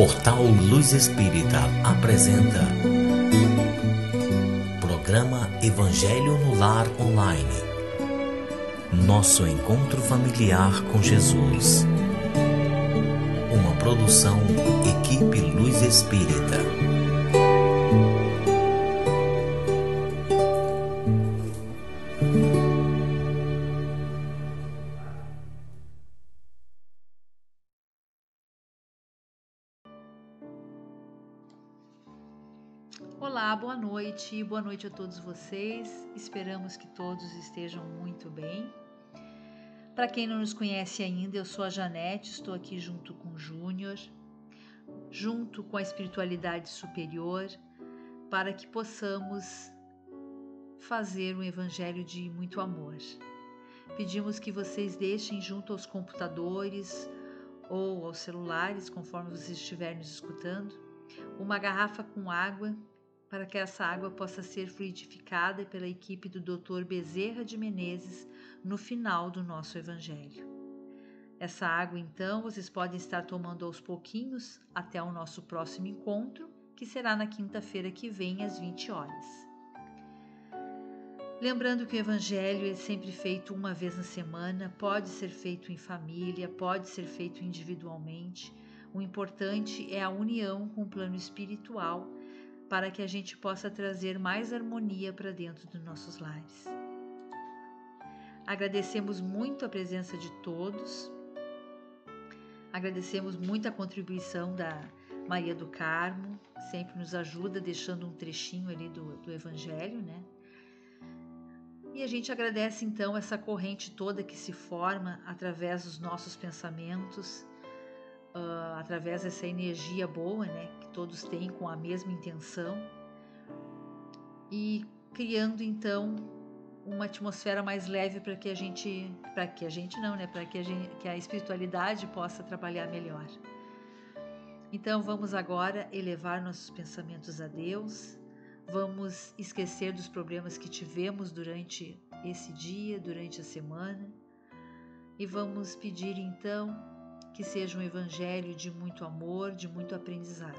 Portal Luz Espírita apresenta Programa Evangelho no Lar Online. Nosso encontro familiar com Jesus. Uma produção Equipe Luz Espírita. Noite, boa noite a todos vocês. Esperamos que todos estejam muito bem. Para quem não nos conhece ainda, eu sou a Janete, estou aqui junto com o Júnior, junto com a espiritualidade superior, para que possamos fazer um evangelho de muito amor. Pedimos que vocês deixem junto aos computadores ou aos celulares, conforme vocês estiverem nos escutando, uma garrafa com água para que essa água possa ser fluidificada pela equipe do Dr. Bezerra de Menezes no final do nosso Evangelho. Essa água, então, vocês podem estar tomando aos pouquinhos até o nosso próximo encontro, que será na quinta-feira que vem, às 20 horas. Lembrando que o Evangelho é sempre feito uma vez na semana, pode ser feito em família, pode ser feito individualmente. O importante é a união com o plano espiritual para que a gente possa trazer mais harmonia para dentro dos nossos lares. Agradecemos muito a presença de todos, agradecemos muito a contribuição da Maria do Carmo, sempre nos ajuda deixando um trechinho ali do, do Evangelho, né? E a gente agradece então essa corrente toda que se forma através dos nossos pensamentos, uh, através dessa energia boa, né, todos têm com a mesma intenção, e criando então uma atmosfera mais leve para que a gente, para que a gente não, né, para que a gente, que a espiritualidade possa trabalhar melhor. Então vamos agora elevar nossos pensamentos a Deus. Vamos esquecer dos problemas que tivemos durante esse dia, durante a semana, e vamos pedir então que seja um evangelho de muito amor, de muito aprendizado.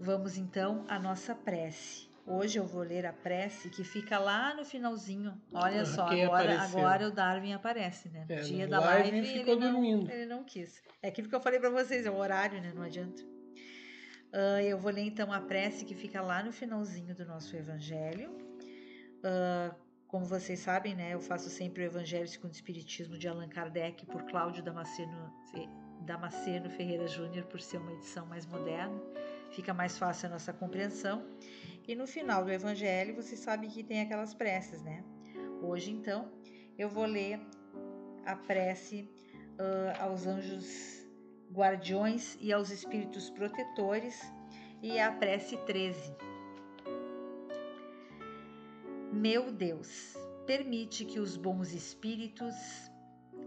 Vamos então à nossa prece. Hoje eu vou ler a prece que fica lá no finalzinho. Olha ah, só, agora, agora o Darwin aparece, né? No é, dia no da live, ficou ele, dormindo. Não, ele não quis. É aquilo que eu falei para vocês, é o horário, né? Não adianta. Uh, eu vou ler então a prece que fica lá no finalzinho do nosso evangelho. Uh, como vocês sabem, né, eu faço sempre o Evangelho segundo o Espiritismo de Allan Kardec por Cláudio Damasceno, Damasceno Ferreira Júnior, por ser uma edição mais moderna. Fica mais fácil a nossa compreensão. E no final do Evangelho, vocês sabem que tem aquelas preces, né? Hoje, então, eu vou ler a prece uh, aos anjos guardiões e aos espíritos protetores e a prece 13 meu Deus, permite que os bons espíritos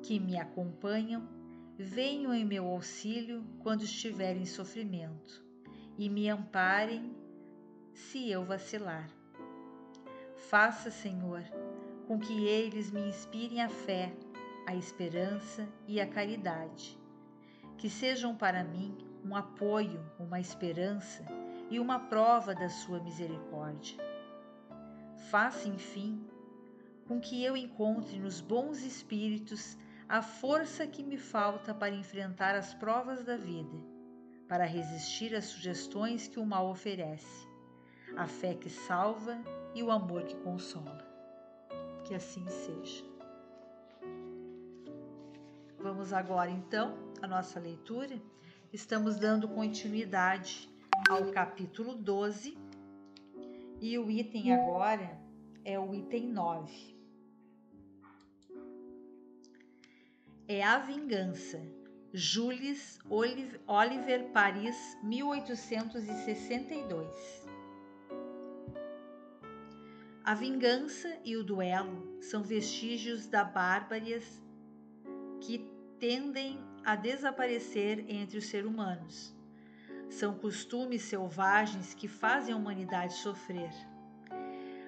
que me acompanham venham em meu auxílio quando estiver em sofrimento e me amparem se eu vacilar. Faça, Senhor, com que eles me inspirem a fé, a esperança e a caridade, que sejam para mim um apoio, uma esperança e uma prova da Sua misericórdia Faça, enfim, com que eu encontre nos bons espíritos a força que me falta para enfrentar as provas da vida, para resistir às sugestões que o mal oferece, a fé que salva e o amor que consola. Que assim seja. Vamos agora então à nossa leitura. Estamos dando continuidade ao capítulo 12 e o item agora é o item 9. É a vingança. Jules Oliver Paris, 1862. A vingança e o duelo são vestígios da bárbarias que tendem a desaparecer entre os seres humanos são costumes selvagens que fazem a humanidade sofrer.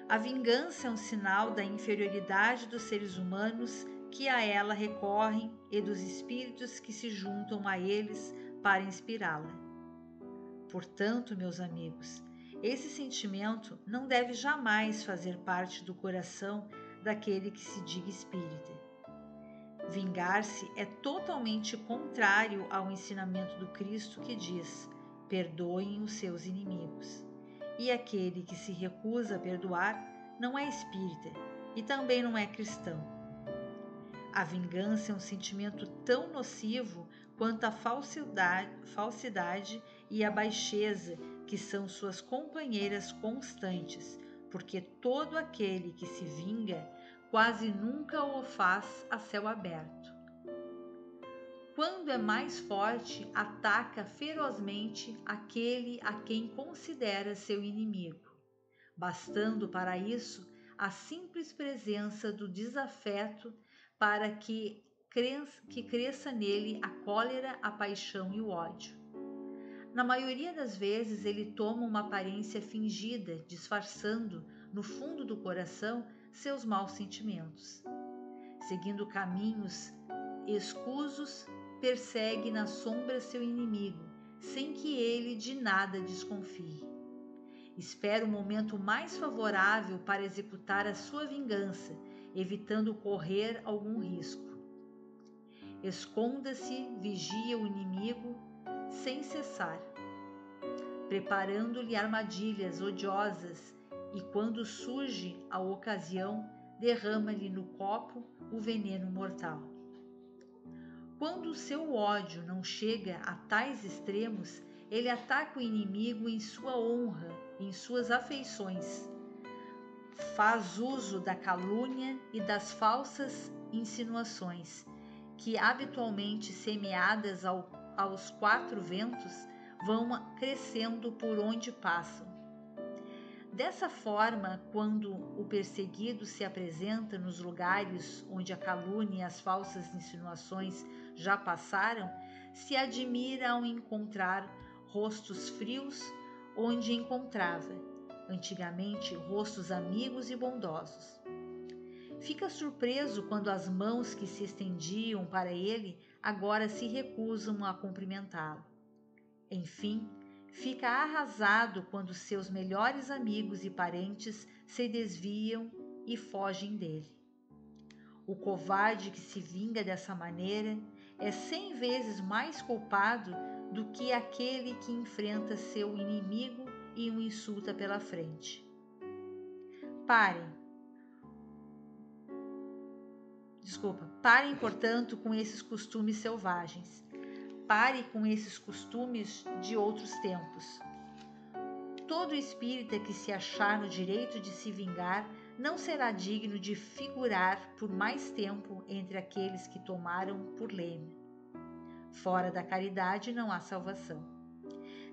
A vingança é um sinal da inferioridade dos seres humanos que a ela recorrem e dos espíritos que se juntam a eles para inspirá-la. Portanto, meus amigos, esse sentimento não deve jamais fazer parte do coração daquele que se diga espírita. Vingar-se é totalmente contrário ao ensinamento do Cristo que diz: perdoem os seus inimigos. E aquele que se recusa a perdoar não é espírita e também não é cristão. A vingança é um sentimento tão nocivo quanto a falsidade, falsidade e a baixeza, que são suas companheiras constantes, porque todo aquele que se vinga quase nunca o faz a céu aberto. Quando é mais forte, ataca ferozmente aquele a quem considera seu inimigo, bastando para isso a simples presença do desafeto para que, que cresça nele a cólera, a paixão e o ódio. Na maioria das vezes, ele toma uma aparência fingida, disfarçando, no fundo do coração, seus maus sentimentos. Seguindo caminhos escusos, persegue na sombra seu inimigo, sem que ele de nada desconfie. Espera o momento mais favorável para executar a sua vingança, evitando correr algum risco. Esconda-se, vigia o inimigo sem cessar, preparando-lhe armadilhas odiosas e quando surge a ocasião, derrama-lhe no copo o veneno mortal. Quando o seu ódio não chega a tais extremos, ele ataca o inimigo em sua honra, em suas afeições. Faz uso da calúnia e das falsas insinuações, que habitualmente semeadas ao, aos quatro ventos vão crescendo por onde passam Dessa forma, quando o perseguido se apresenta nos lugares onde a calúnia e as falsas insinuações já passaram, se admira ao encontrar rostos frios onde encontrava, antigamente, rostos amigos e bondosos. Fica surpreso quando as mãos que se estendiam para ele agora se recusam a cumprimentá-lo. Enfim, fica arrasado quando seus melhores amigos e parentes se desviam e fogem dele. O covarde que se vinga dessa maneira é cem vezes mais culpado do que aquele que enfrenta seu inimigo e o insulta pela frente. Parem. Desculpa, parem, portanto, com esses costumes selvagens pare com esses costumes de outros tempos. Todo espírita que se achar no direito de se vingar não será digno de figurar por mais tempo entre aqueles que tomaram por leme. Fora da caridade não há salvação.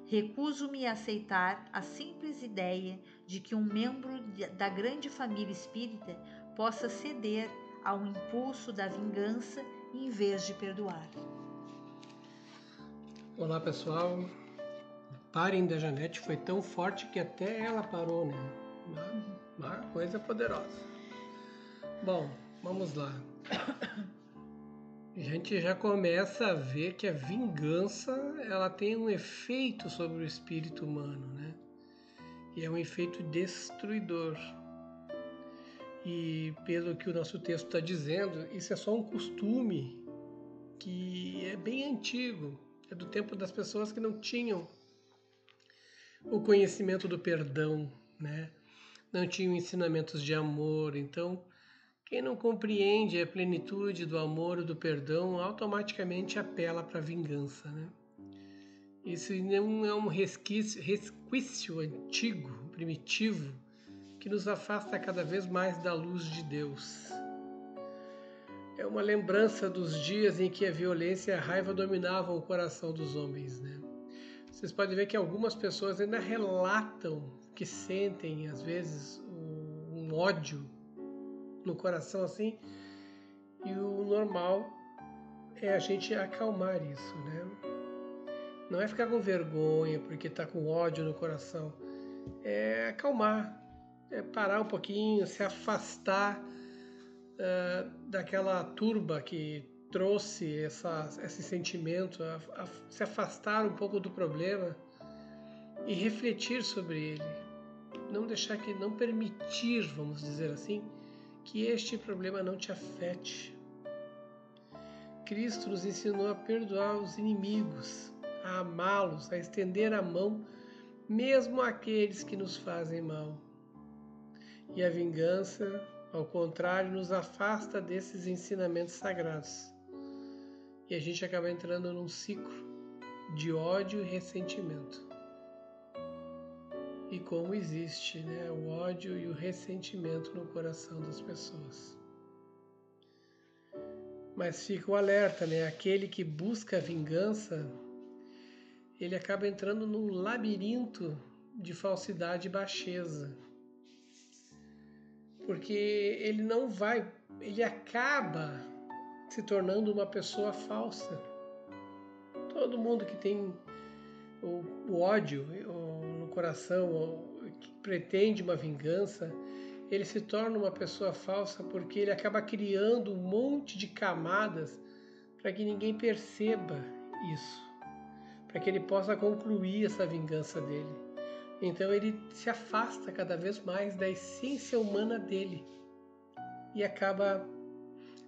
Recuso-me a aceitar a simples ideia de que um membro da grande família espírita possa ceder ao impulso da vingança em vez de perdoar. Olá pessoal, Parem da Janete foi tão forte que até ela parou, né? Uma, uma coisa poderosa. Bom, vamos lá. A gente já começa a ver que a vingança ela tem um efeito sobre o espírito humano, né? E é um efeito destruidor. E pelo que o nosso texto está dizendo, isso é só um costume que é bem antigo é do tempo das pessoas que não tinham o conhecimento do perdão, né? Não tinham ensinamentos de amor. Então, quem não compreende a plenitude do amor e do perdão automaticamente apela para a vingança, né? Isso não é um resquício, resquício antigo, primitivo, que nos afasta cada vez mais da luz de Deus é uma lembrança dos dias em que a violência e a raiva dominavam o coração dos homens, né? Vocês podem ver que algumas pessoas ainda relatam que sentem às vezes um ódio no coração assim, e o normal é a gente acalmar isso, né? Não é ficar com vergonha porque está com ódio no coração, é acalmar, é parar um pouquinho, se afastar uh, daquela turba que trouxe essa, esse sentimento, a, a se afastar um pouco do problema e refletir sobre ele. Não deixar que, não permitir, vamos dizer assim, que este problema não te afete. Cristo nos ensinou a perdoar os inimigos, a amá-los, a estender a mão, mesmo àqueles que nos fazem mal. E a vingança, ao contrário, nos afasta desses ensinamentos sagrados. E a gente acaba entrando num ciclo de ódio e ressentimento. E como existe né, o ódio e o ressentimento no coração das pessoas. Mas fica o alerta, né? Aquele que busca vingança, ele acaba entrando num labirinto de falsidade e baixeza porque ele não vai, ele acaba se tornando uma pessoa falsa. Todo mundo que tem o, o ódio no coração, que pretende uma vingança, ele se torna uma pessoa falsa porque ele acaba criando um monte de camadas para que ninguém perceba isso, para que ele possa concluir essa vingança dele. Então ele se afasta cada vez mais da essência humana dele e acaba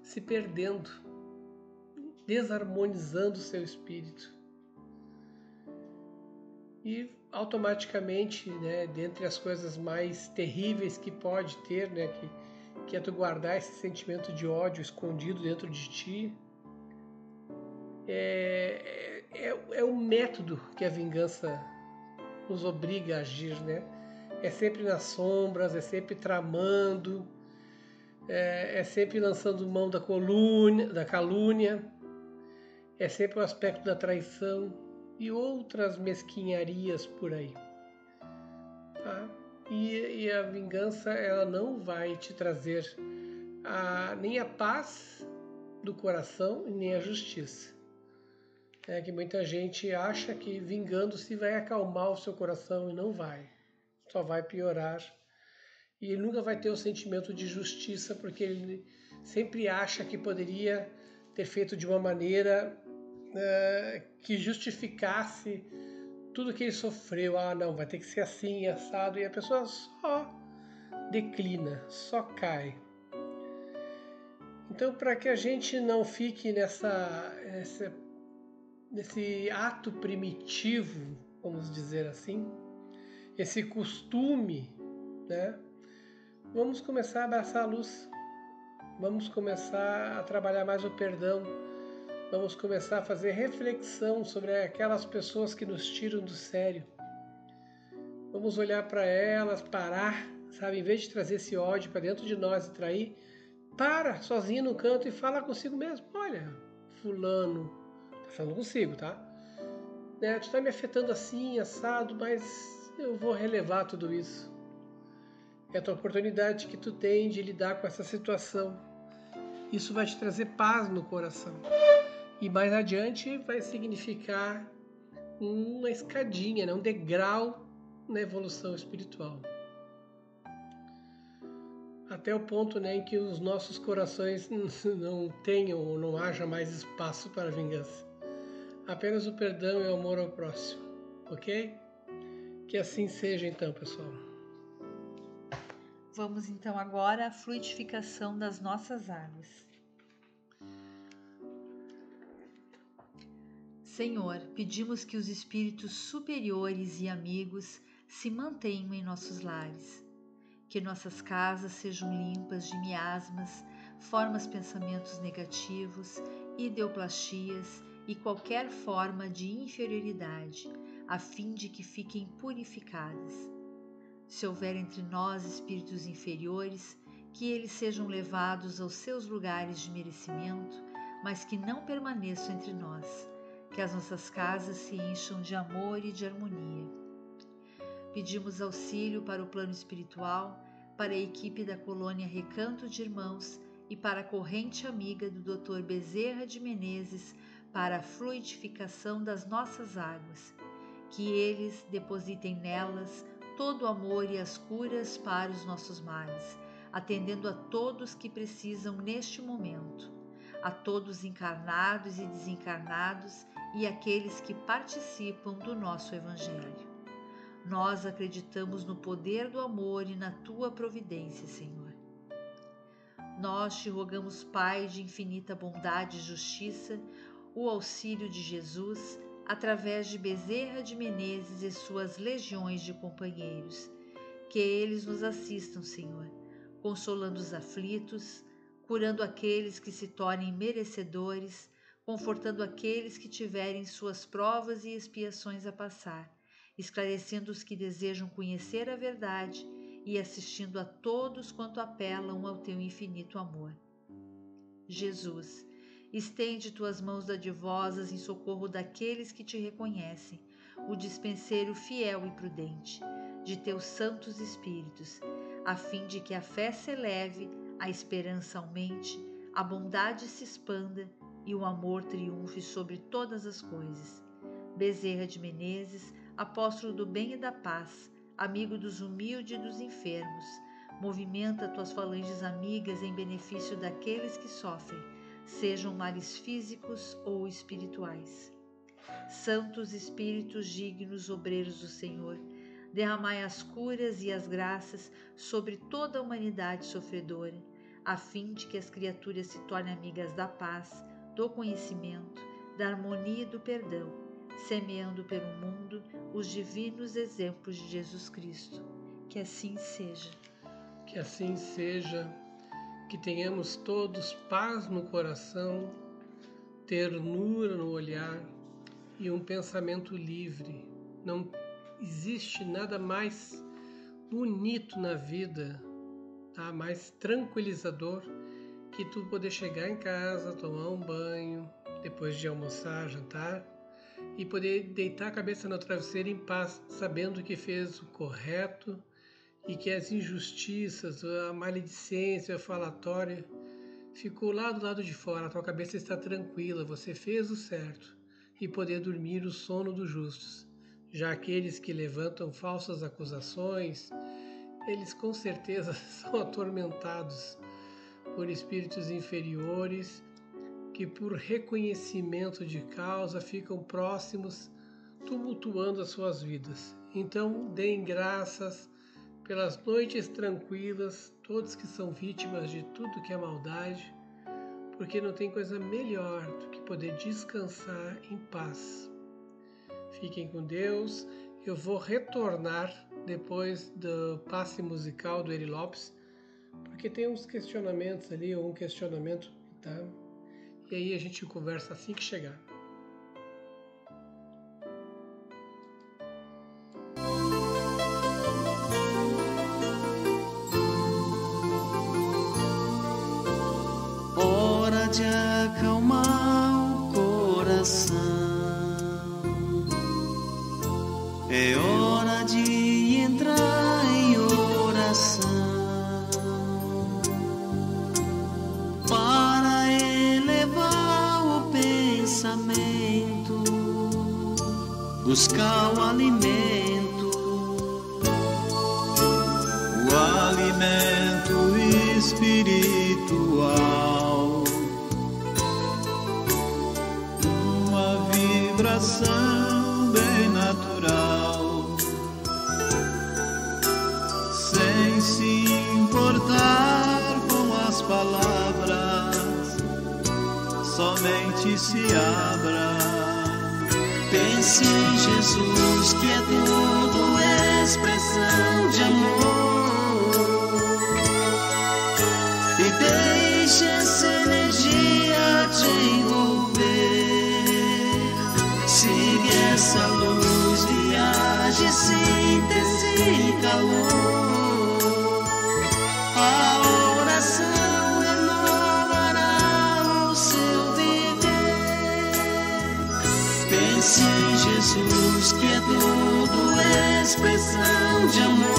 se perdendo, desarmonizando seu espírito. E automaticamente, né, dentre as coisas mais terríveis que pode ter, né, que, que é tu guardar esse sentimento de ódio escondido dentro de ti, é, é, é o método que a vingança nos obriga a agir, né? É sempre nas sombras, é sempre tramando, é, é sempre lançando mão da colúnia, da calúnia, é sempre o aspecto da traição e outras mesquinharias por aí. Tá? E, e, a vingança ela não vai te trazer a, nem a paz do coração e nem a justiça é que muita gente acha que vingando-se vai acalmar o seu coração e não vai. Só vai piorar. E ele nunca vai ter o sentimento de justiça porque ele sempre acha que poderia ter feito de uma maneira uh, que justificasse tudo que ele sofreu. Ah, não, vai ter que ser assim, assado. E a pessoa só declina, só cai. Então, para que a gente não fique nessa, nessa nesse ato primitivo, vamos dizer assim, esse costume, né? Vamos começar a abraçar a luz. Vamos começar a trabalhar mais o perdão. Vamos começar a fazer reflexão sobre aquelas pessoas que nos tiram do sério. Vamos olhar para elas, parar, sabe? Em vez de trazer esse ódio para dentro de nós e trair, para sozinho no canto e fala consigo mesmo: olha, Fulano, falando consigo, tá? Né, tu tá me afetando assim, assado, mas eu vou relevar tudo isso. É a tua oportunidade que tu tem de lidar com essa situação. Isso vai te trazer paz no coração. E mais adiante vai significar uma escadinha, né? um degrau na evolução espiritual. Até o ponto né, em que os nossos corações não tenham ou não haja mais espaço para vingança apenas o perdão e o amor ao próximo, ok? Que assim seja então, pessoal. Vamos então agora à fluidificação das nossas águas. Senhor, pedimos que os espíritos superiores e amigos se mantenham em nossos lares, que nossas casas sejam limpas de miasmas, formas pensamentos negativos, ideoplastias e qualquer forma de inferioridade, a fim de que fiquem purificadas. Se houver entre nós espíritos inferiores, que eles sejam levados aos seus lugares de merecimento, mas que não permaneçam entre nós, que as nossas casas se encham de amor e de harmonia. Pedimos auxílio para o plano espiritual, para a equipe da colônia Recanto de Irmãos e para a corrente amiga do Dr. Bezerra de Menezes para a fluidificação das nossas águas, que eles depositem nelas todo o amor e as curas para os nossos males, atendendo a todos que precisam neste momento. a todos encarnados e desencarnados e aqueles que participam do nosso Evangelho. Nós acreditamos no poder do amor e na tua providência, Senhor. Nós te rogamos, Pai de infinita bondade e justiça, o auxílio de Jesus através de Bezerra de Menezes e suas legiões de companheiros. Que eles nos assistam, Senhor, consolando os aflitos, curando aqueles que se tornem merecedores, confortando aqueles que tiverem suas provas e expiações a passar, esclarecendo os que desejam conhecer a verdade e assistindo a todos quanto apelam ao teu infinito amor. Jesus, estende tuas mãos dadivosas em socorro daqueles que te reconhecem, o dispenseiro fiel e prudente de teus santos espíritos, a fim de que a fé se eleve, a esperança aumente, a bondade se expanda e o amor triunfe sobre todas as coisas. Bezerra de Menezes, apóstolo do bem e da paz, amigo dos humildes e dos enfermos, movimenta tuas falanges amigas em benefício daqueles que sofrem, sejam males físicos ou espirituais. Santos Espíritos dignos, obreiros do Senhor, derramai as curas e as graças sobre toda a humanidade sofredora, a fim de que as criaturas se tornem amigas da paz, do conhecimento, da harmonia e do perdão semeando pelo mundo os divinos exemplos de Jesus Cristo. Que assim seja. Que assim seja, que tenhamos todos paz no coração, ternura no olhar e um pensamento livre. Não existe nada mais bonito na vida, tá? mais tranquilizador que tu poder chegar em casa, tomar um banho, depois de almoçar, jantar e poder deitar a cabeça no travesseiro em paz, sabendo que fez o correto e que as injustiças, a maledicência, a falatória ficou lá do lado de fora, a tua cabeça está tranquila, você fez o certo e poder dormir o sono dos justos. Já aqueles que levantam falsas acusações, eles com certeza são atormentados por espíritos inferiores que por reconhecimento de causa ficam próximos, tumultuando as suas vidas. Então, deem graças pelas noites tranquilas, todos que são vítimas de tudo que é maldade, porque não tem coisa melhor do que poder descansar em paz. Fiquem com Deus. Eu vou retornar depois do passe musical do Eri Lopes, porque tem uns questionamentos ali, ou um questionamento, tá? E aí a gente conversa assim que chegar. Somente se abra Pense em Jesus, que é tudo expressão de amor. Expressão de amor.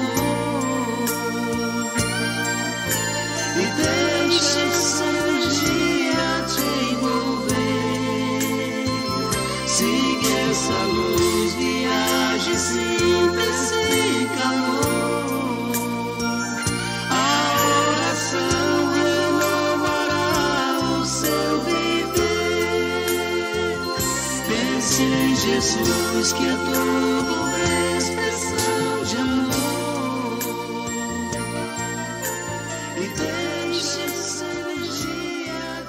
Jesus, que expressão de amor. E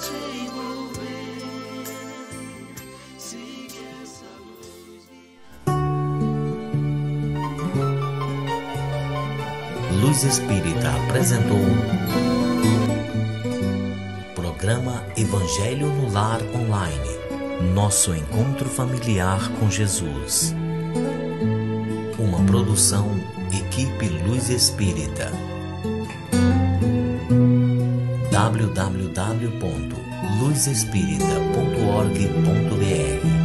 te envolver. Luz. Luz Espírita apresentou Programa Evangelho no Lar Online. Nosso encontro familiar com Jesus. Uma produção Equipe Luz Espírita. www.luzespírita.org.br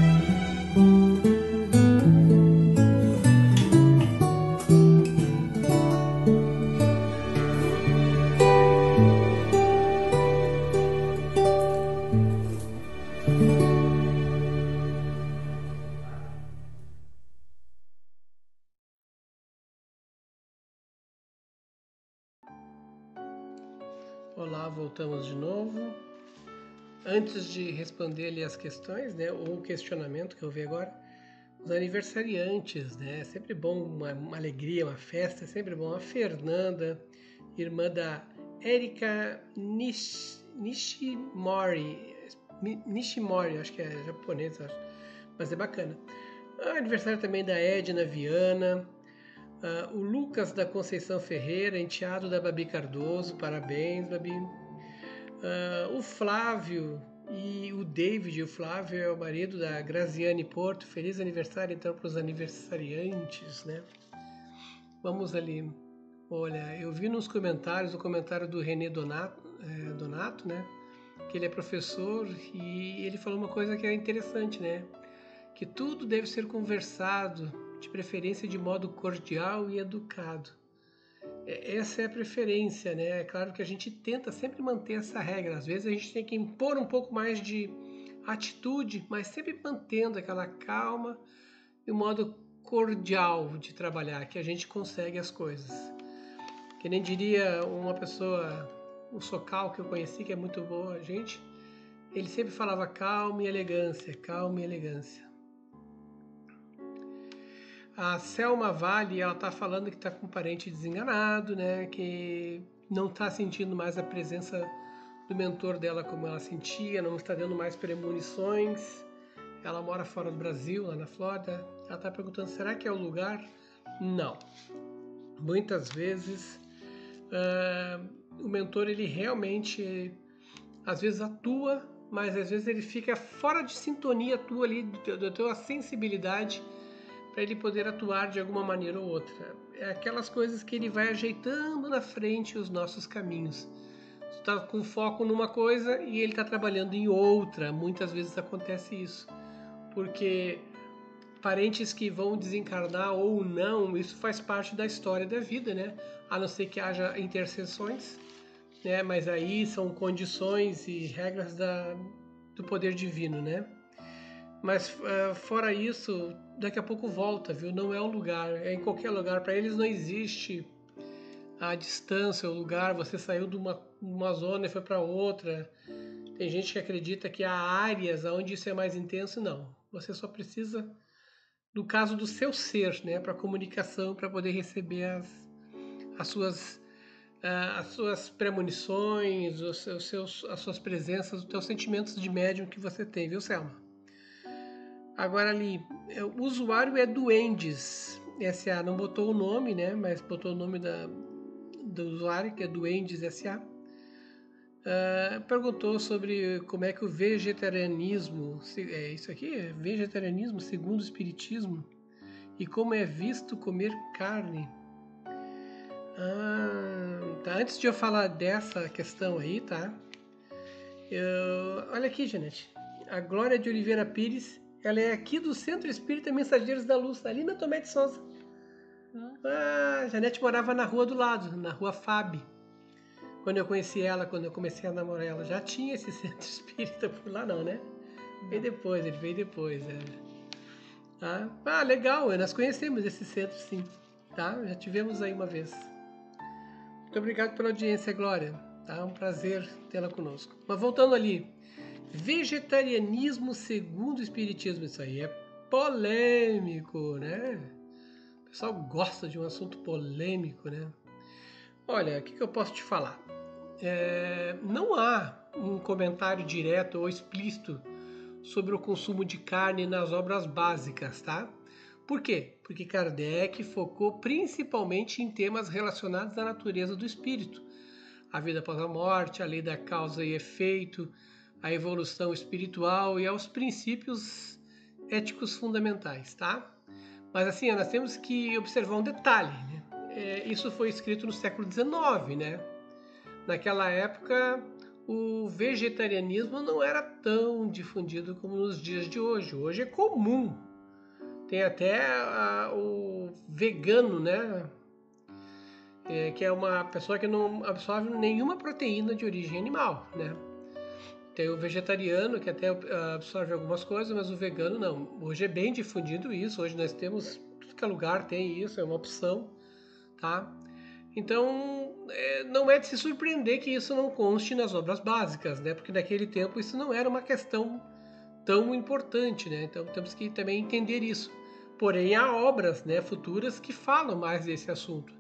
voltamos de novo. Antes de responder ali as questões, né, ou o questionamento que eu vi agora, os aniversariantes, né, é sempre bom, uma, uma alegria, uma festa, é sempre bom. A Fernanda, irmã da Erika Nish, Nishimori, Nishimori, acho que é japonês, acho, mas é bacana. Ah, Aniversário também da Edna Viana, ah, o Lucas da Conceição Ferreira, enteado da Babi Cardoso, parabéns, Babi. Ah, o Flávio e o David, o Flávio é o marido da Graziane Porto. Feliz aniversário então para os aniversariantes, né? Vamos ali. Olha, eu vi nos comentários o comentário do René Donato, eh, Donato, né? Que ele é professor e ele falou uma coisa que é interessante, né? Que tudo deve ser conversado, de preferência de modo cordial e educado. É- Essa é a preferência, né? É claro que a gente tenta sempre manter essa regra. Às vezes a gente tem que impor um pouco mais de atitude, mas sempre mantendo aquela calma e o modo cordial de trabalhar, que a gente consegue as coisas. Que nem diria uma pessoa, um socal que eu conheci, que é muito boa, gente, ele sempre falava calma e elegância, calma e elegância. A Selma Vale, ela tá falando que tá com um parente desenganado, né? Que não tá sentindo mais a presença do mentor dela como ela sentia, não está dando mais premonições. Ela mora fora do Brasil, lá na Flórida. Ela tá perguntando: será que é o lugar? Não. Muitas vezes ah, o mentor ele realmente às vezes atua, mas às vezes ele fica fora de sintonia tua ali, da tua sensibilidade para ele poder atuar de alguma maneira ou outra. É aquelas coisas que ele vai ajeitando na frente os nossos caminhos. Tu tá com foco numa coisa e ele está trabalhando em outra. Muitas vezes acontece isso, porque parentes que vão desencarnar ou não, isso faz parte da história da vida, né? A não ser que haja intercessões, né? Mas aí são condições e regras da, do poder divino, né? Mas uh, fora isso, daqui a pouco volta, viu? Não é um lugar, é em qualquer lugar. Para eles não existe a distância, o lugar. Você saiu de uma, uma zona e foi para outra. Tem gente que acredita que há áreas onde isso é mais intenso. Não. Você só precisa, no caso do seu ser, né, para comunicação, para poder receber as, as suas uh, as suas premonições, os seus, seus, as suas presenças, os teus sentimentos de médium que você tem, viu, Selma? Agora ali, o usuário é Duendes SA, não botou o nome, né? Mas botou o nome da, do usuário, que é Duendes SA. Uh, perguntou sobre como é que o vegetarianismo, é isso aqui? É vegetarianismo segundo o espiritismo e como é visto comer carne. Ah, tá. Antes de eu falar dessa questão aí, tá? Eu- olha aqui, Janete. A Glória de Oliveira Pires, ela é aqui do Centro Espírita Mensageiros da Luz, ali na Tomé de Souza. Ah, a Janete morava na rua do lado, na rua Fábio. Quando eu conheci ela, quando eu comecei a namorar ela, já tinha esse centro espírita por lá não, né? Veio depois, ele veio depois. é. Tá? Ah, legal, nós conhecemos esse centro sim, tá? Já tivemos aí uma vez. Muito obrigado pela audiência, Glória. Tá? É um prazer tê-la conosco. Mas voltando ali, vegetarianismo segundo o espiritismo, isso aí é polêmico, né? O pessoal gosta de um assunto polêmico, né? Olha, o que, que eu posso te falar? É, não há um comentário direto ou explícito sobre o consumo de carne nas obras básicas, tá? Por quê? Porque Kardec focou principalmente em temas relacionados à natureza do espírito, a vida após a morte, a lei da causa e efeito, a evolução espiritual e aos princípios éticos fundamentais, tá? Mas assim, nós temos que observar um detalhe. Né? É, isso foi escrito no século XIX, né? Naquela época, o vegetarianismo não era tão difundido como nos dias de hoje. Hoje é comum. Tem até a- o vegano, né? É, que é uma pessoa que não absorve nenhuma proteína de origem animal, né? Tem o vegetariano que até ah, absorve algumas coisas, mas o vegano não. Hoje é bem difundido isso. Hoje nós temos tudo que é lugar tem isso, é uma opção, tá? Então é, não é de se surpreender que isso não conste nas obras básicas, né? Porque naquele tempo isso não era uma questão tão importante, né? Então temos que também entender isso. Porém há obras, né, futuras que falam mais desse assunto.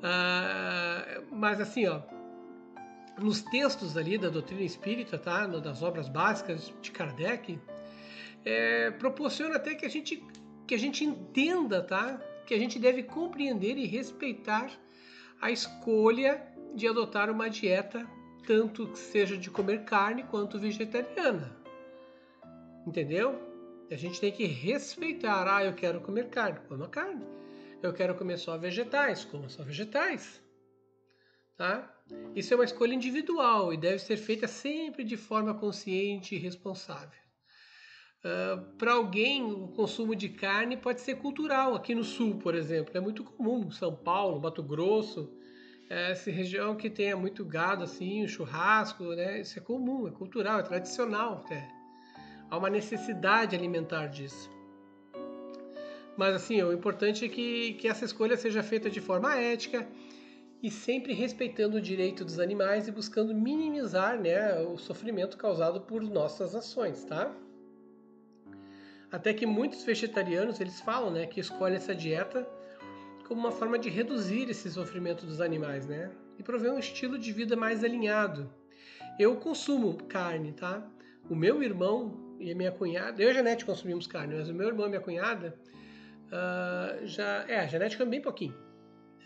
Ah, mas assim, ó, nos textos ali da doutrina espírita, tá? Das obras básicas de Kardec, é, proporciona até que a gente que a gente entenda, tá? Que a gente deve compreender e respeitar a escolha de adotar uma dieta tanto que seja de comer carne quanto vegetariana. Entendeu? A gente tem que respeitar. Ah, eu quero comer carne, coma carne. Eu quero comer só vegetais, coma só vegetais. Tá? Isso é uma escolha individual e deve ser feita sempre de forma consciente e responsável. Para alguém, o consumo de carne pode ser cultural. Aqui no sul, por exemplo, é muito comum. São Paulo, Mato Grosso, é, essa região que tenha muito gado, assim, churrasco, né? Isso é comum, é cultural, é tradicional até. Há uma necessidade alimentar disso. Mas assim, o importante é que, que essa escolha seja feita de forma ética e sempre respeitando o direito dos animais e buscando minimizar né, o sofrimento causado por nossas ações, tá? Até que muitos vegetarianos eles falam né, que escolhem essa dieta como uma forma de reduzir esse sofrimento dos animais, né? E prover um estilo de vida mais alinhado. Eu consumo carne, tá? O meu irmão e a minha cunhada, eu e a Janete consumimos carne, mas o meu irmão e minha cunhada ah, já. É, a Janete come bem pouquinho,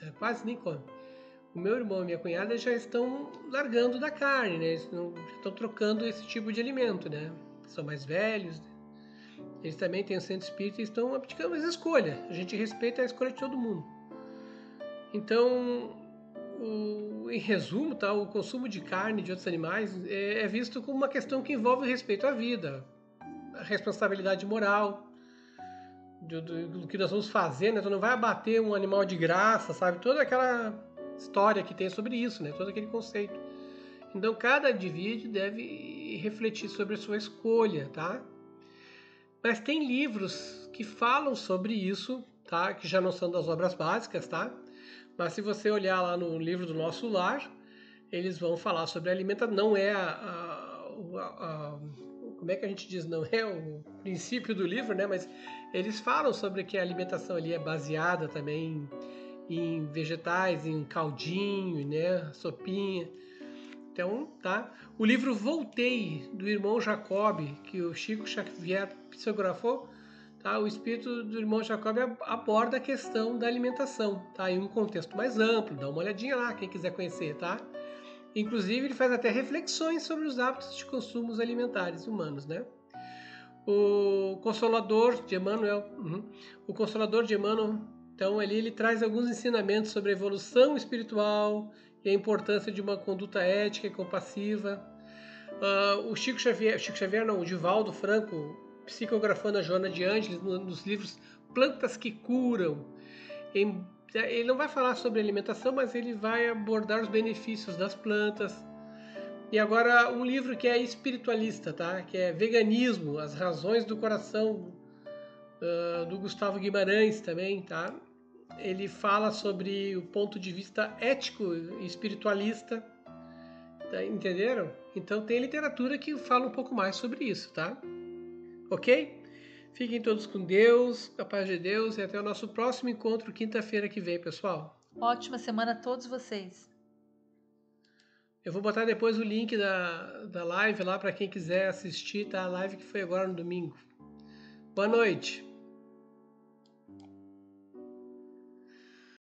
é, quase nem come. O meu irmão e minha cunhada já estão largando da carne, né? Eles não, estão trocando esse tipo de alimento, né? São mais velhos, né? Eles também têm o centro espírita e estão abdicando, mas escolha. A gente respeita a escolha de todo mundo. Então, o- em resumo, tá, o consumo de carne de outros animais é, é visto como uma questão que envolve o respeito à vida, a responsabilidade moral do, do- do que nós vamos fazer, né? Tu não vai abater um animal de graça, sabe? Toda aquela história que tem sobre isso, né? Todo aquele conceito. Então, cada indivíduo deve refletir sobre a sua escolha, tá? Mas tem livros que falam sobre isso, tá? Que já não são das obras básicas, tá? Mas se você olhar lá no livro do Nosso Lar, eles vão falar sobre alimentação. Não é a, a- a- a- como é que a gente diz? Não é o princípio do livro, né? Mas eles falam sobre que a alimentação ali é baseada também em vegetais, em caldinho, né? Sopinha. Então, tá? O livro Voltei, do irmão Jacob, que o Chico Xavier psicografou, tá? O espírito do irmão Jacob ab- aborda a questão da alimentação, tá? Em um contexto mais amplo, dá uma olhadinha lá, quem quiser conhecer, tá? Inclusive, ele faz até reflexões sobre os hábitos de consumos alimentares humanos, né? O Consolador de Emmanuel, uhum. o Consolador de Emmanuel, então ali ele traz alguns ensinamentos sobre a evolução espiritual e a importância de uma conduta ética e compassiva. Uh, o Chico Xavier, Chico Xavier não, o Divaldo Franco, psicografando a Joana de Ângeles nos livros Plantas que Curam. Em, ele não vai falar sobre alimentação, mas ele vai abordar os benefícios das plantas. E agora um livro que é espiritualista, tá? Que é Veganismo, as razões do coração, uh, do Gustavo Guimarães também, tá? Ele fala sobre o ponto de vista ético e espiritualista, tá? entenderam? Então tem literatura que fala um pouco mais sobre isso, tá? Ok? Fiquem todos com Deus, a paz de Deus e até o nosso próximo encontro quinta-feira que vem, pessoal. Ótima semana a todos vocês. Eu vou botar depois o link da, da live lá para quem quiser assistir, tá? A live que foi agora no domingo. Boa noite.